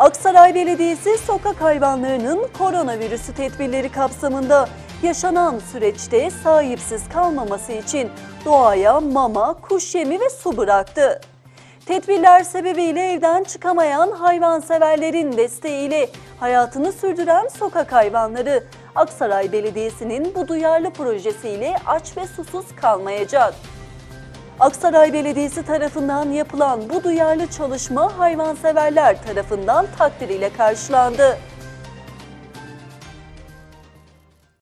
Aksaray Belediyesi sokak hayvanlarının koronavirüsü tedbirleri kapsamında yaşanan süreçte sahipsiz kalmaması için doğaya mama, kuş yemi ve su bıraktı. Tedbirler sebebiyle evden çıkamayan hayvanseverlerin desteğiyle hayatını sürdüren sokak hayvanları Aksaray Belediyesi'nin bu duyarlı projesiyle aç ve susuz kalmayacak. Aksaray Belediyesi tarafından yapılan bu duyarlı çalışma hayvanseverler tarafından takdir ile karşılandı.